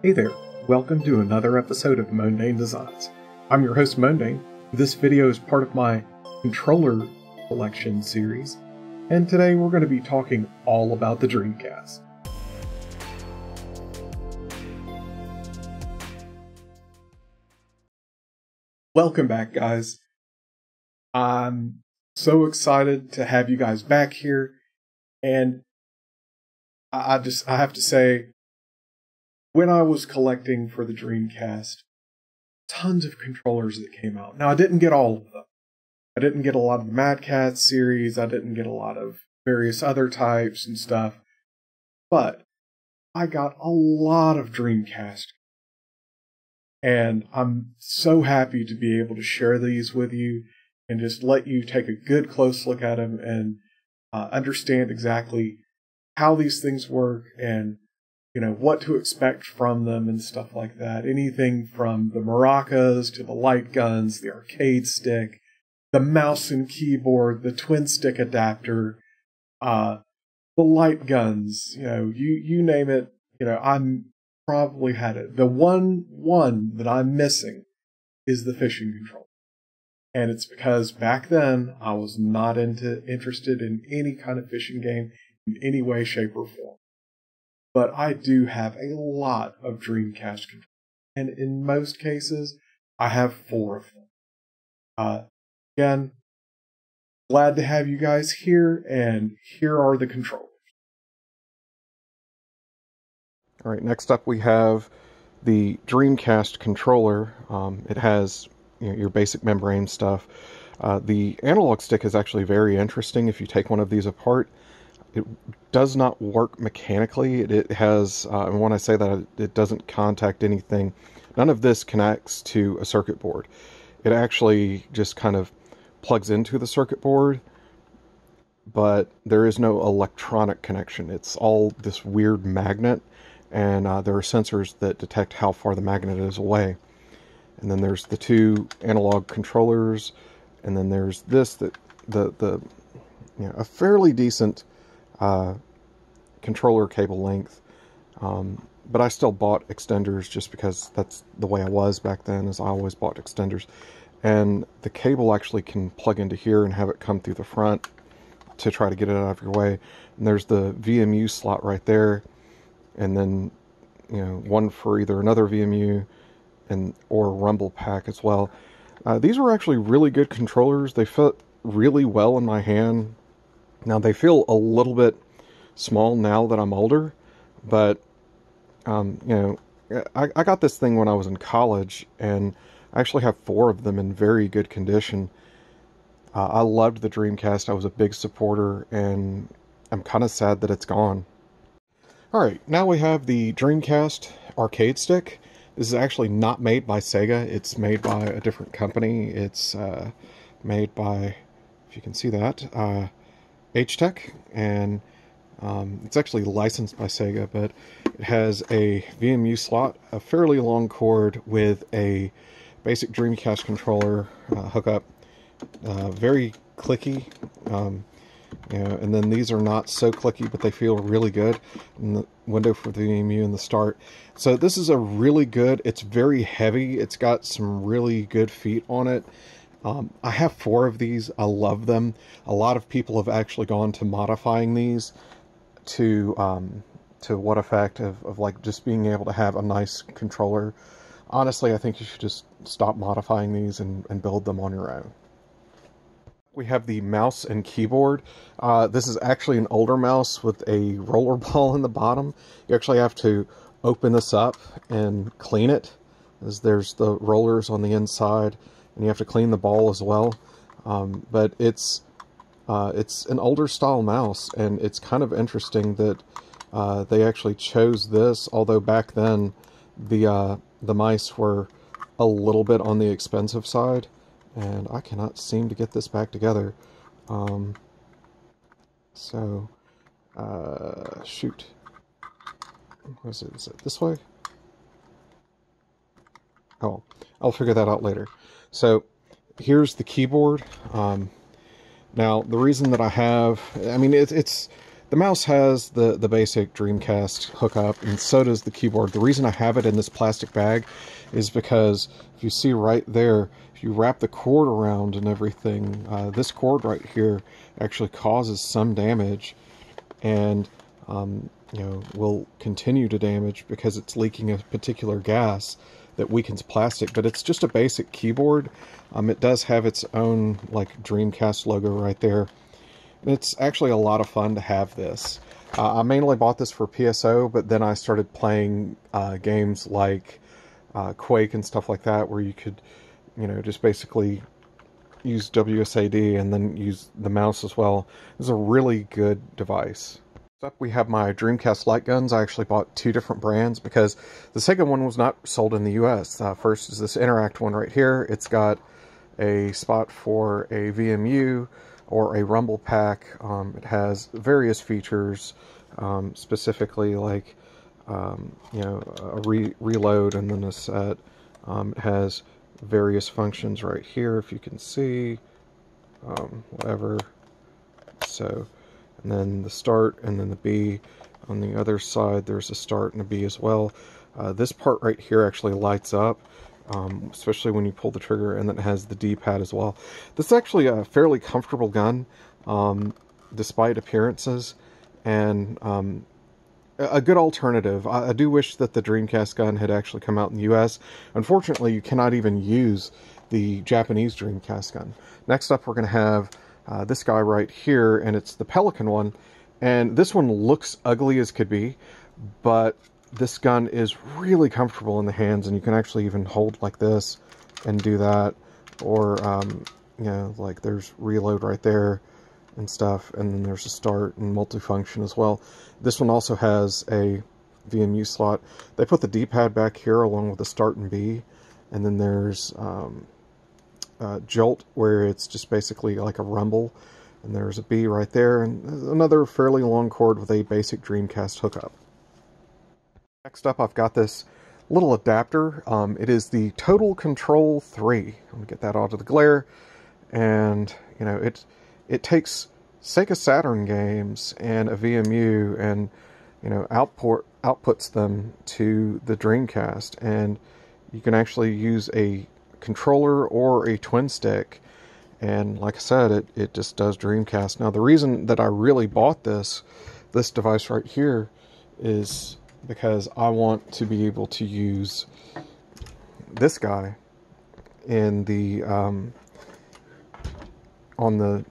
Hey there, welcome to another episode of Moandain Designs. I'm your host Moandain. This video is part of my controller collection series, and today we're going to be talking all about the Dreamcast. Welcome back, guys. I'm so excited to have you guys back here, and I I just I have to say, when I was collecting for the Dreamcast, tons of controllers that came out. Now I didn't get all of them. I didn't get a lot of the Mad Cat series. I didn't get a lot of various other types and stuff. But I got a lot of Dreamcast. And I'm so happy to be able to share these with you and just let you take a good close look at them and uh, understand exactly how these things work and you know what to expect from them and stuff like that. Anything from the maracas to the light guns, the arcade stick, the mouse and keyboard, the twin stick adapter, uh, the light guns. You know, you you name it. You know, I'm probably had it. The one one that I'm missing is the fishing control. And it's because back then I was not into interested in any kind of fishing game in any way, shape, or form. But I do have a lot of Dreamcast controllers. And in most cases, I have four of them. Uh, again, glad to have you guys here, and here are the controllers. All right, next up we have the Dreamcast controller. Um, it has you know, your basic membrane stuff. Uh, the analog stick is actually very interesting if you take one of these apart. It does not work mechanically. It, it has, uh, and when I say that, it doesn't contact anything. None of this connects to a circuit board. It actually just kind of plugs into the circuit board, but there is no electronic connection. It's all this weird magnet, and uh, there are sensors that detect how far the magnet is away. And then there's the two analog controllers, and then there's this that the the you know, a fairly decent uh, controller cable length. Um, but I still bought extenders just because that's the way I was back then, is I always bought extenders. And the cable actually can plug into here and have it come through the front to try to get it out of your way. And there's the VMU slot right there, and then you know one for either another VMU and or Rumble pack as well. Uh, these were actually really good controllers. They fit really well in my hand. Now they feel a little bit small now that I'm older, but um, you know, I, I got this thing when I was in college, and I actually have four of them in very good condition. Uh, I loved the Dreamcast. I was a big supporter, and I'm kind of sad that it's gone. All right, now we have the Dreamcast arcade stick. This is actually not made by Sega. It's made by a different company. It's uh, made by, if you can see that, uh, Agetec, and um, it's actually licensed by Sega, but it has a VMU slot, a fairly long cord with a basic Dreamcast controller uh, hookup. Uh, very clicky. Um, you know, and then these are not so clicky, but they feel really good. And the window for the VMU and the start. So this is a really good. It's very heavy. It's got some really good feet on it. Um, I have four of these. I love them. A lot of people have actually gone to modifying these to um, to what effect of, of like just being able to have a nice controller. Honestly, I think you should just stop modifying these and, and build them on your own. We have the mouse and keyboard. Uh, this is actually an older mouse with a roller ball in the bottom. You actually have to open this up and clean it, as there's the rollers on the inside, and you have to clean the ball as well. Um, but it's uh, it's an older style mouse, and it's kind of interesting that uh, they actually chose this. Although back then, the uh, the mice were a little bit on the expensive side, and I cannot seem to get this back together. Um, so, uh, shoot. Is it? Is it this way? Oh, I'll figure that out later. So, here's the keyboard. Um, now, the reason that I have, I mean, it's, it's the mouse has the, the basic Dreamcast hookup, and so does the keyboard. The reason I have it in this plastic bag is because if you see right there, if you wrap the cord around and everything, uh, this cord right here actually causes some damage, and um, you know will continue to damage because it's leaking a particular gas that weakens plastic. But it's just a basic keyboard. Um, it does have its own like Dreamcast logo right there it's actually a lot of fun to have this. Uh, I mainly bought this for PSO, but then I started playing uh, games like uh, Quake and stuff like that, where you could, you know, just basically use WSAD and then use the mouse as well. It's a really good device. Up we have my Dreamcast light guns. I actually bought two different brands because the second one was not sold in the U.S. Uh, first is this Interact one right here. It's got a spot for a VMU or a rumble pack. Um, it has various features, um, specifically like um, you know a re reload and then a set. Um, it has various functions right here, if you can see, um, whatever. So, and then the start and then the B. On the other side, there's a start and a B as well. Uh, this part right here actually lights up um, especially when you pull the trigger, and then it has the D-pad as well. This is actually a fairly comfortable gun, um, despite appearances, and um, a good alternative. I, I, do wish that the Dreamcast gun had actually come out in the US. Unfortunately, you cannot even use the Japanese Dreamcast gun. Next up, we're going to have uh, this guy right here, and it's the Pelican one. And this one looks ugly as could be, but this gun is really comfortable in the hands and you can actually even hold like this and do that. Or um, you know like there's reload right there and stuff and then there's a start and multifunction as well. This one also has a VMU slot. They put the d-pad back here along with the start and B and then there's um, jolt where it's just basically like a rumble and there's a B right there and another fairly long cord with a basic Dreamcast hookup Next up, I've got this little adapter. Um, it is the Total Control 3. Let me get that out of the glare. And, you know, it, it takes Sega Saturn games and a VMU and, you know, output, outputs them to the Dreamcast. And you can actually use a controller or a twin stick. And like I said, it, it just does Dreamcast. Now, the reason that I really bought this, this device right here, is because I want to be able to use this guy in the um, on the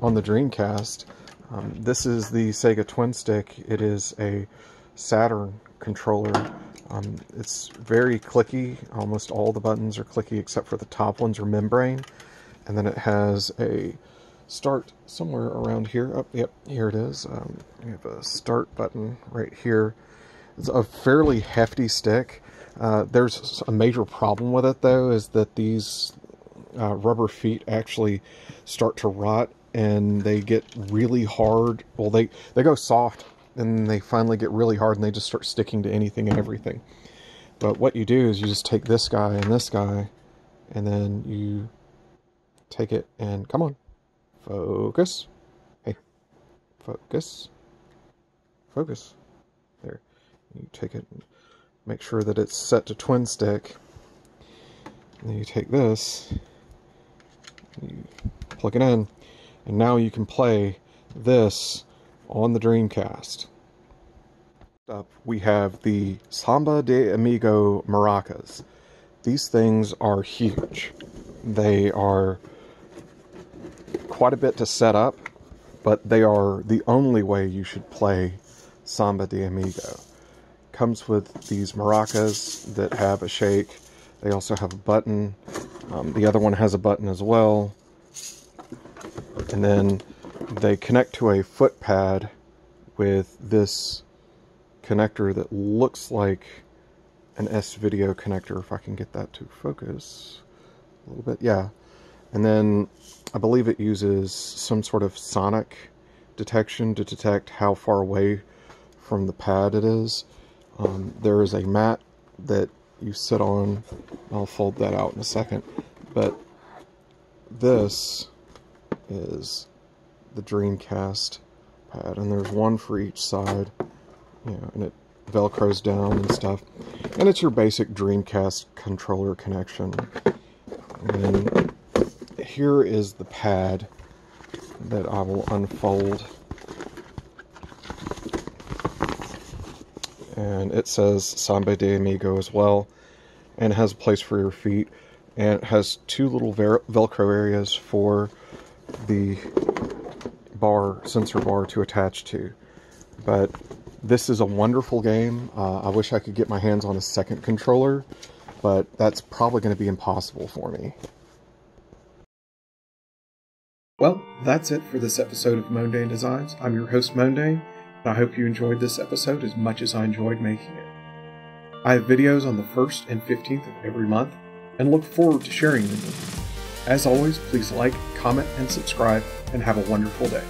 on the Dreamcast. Um, this is the Sega Twin Stick. It is a Saturn controller. Um, it's very clicky. Almost all the buttons are clicky except for the top ones are membrane. And then it has a start somewhere around here. Oh, yep, here it is. Um, we have a start button right here. It's a fairly hefty stick. Uh, there's a major problem with it though, is that these uh, rubber feet actually start to rot and they get really hard. Well, they, they go soft and they finally get really hard and they just start sticking to anything and everything. But what you do is you just take this guy and this guy and then you take it and come on, focus. Hey, focus, focus. There. You take it, and make sure that it's set to twin stick. And then you take this, you plug it in, and now you can play this on the Dreamcast. Up, we have the Samba de Amigo maracas. These things are huge. They are quite a bit to set up, but they are the only way you should play Samba de Amigo comes with these maracas that have a shake. They also have a button. Um, the other one has a button as well. And then they connect to a foot pad with this connector that looks like an S-video connector, if I can get that to focus a little bit. Yeah. And then I believe it uses some sort of sonic detection to detect how far away from the pad it is. Um, there is a mat that you sit on. I'll fold that out in a second. But this is the Dreamcast pad, and there's one for each side, you know, and it velcros down and stuff. And it's your basic Dreamcast controller connection. And here is the pad that I will unfold. And it says Samba de Amigo as well, and it has a place for your feet, and it has two little Velcro areas for the bar, sensor bar to attach to. But this is a wonderful game. Uh, I wish I could get my hands on a second controller, but that's probably going to be impossible for me. Well, that's it for this episode of Moandain Designs. I'm your host, Moandain, and I hope you enjoyed this episode as much as I enjoyed making it. I have videos on the 1st and 15th of every month, and look forward to sharing them with you. As always, please like, comment, and subscribe, and have a wonderful day.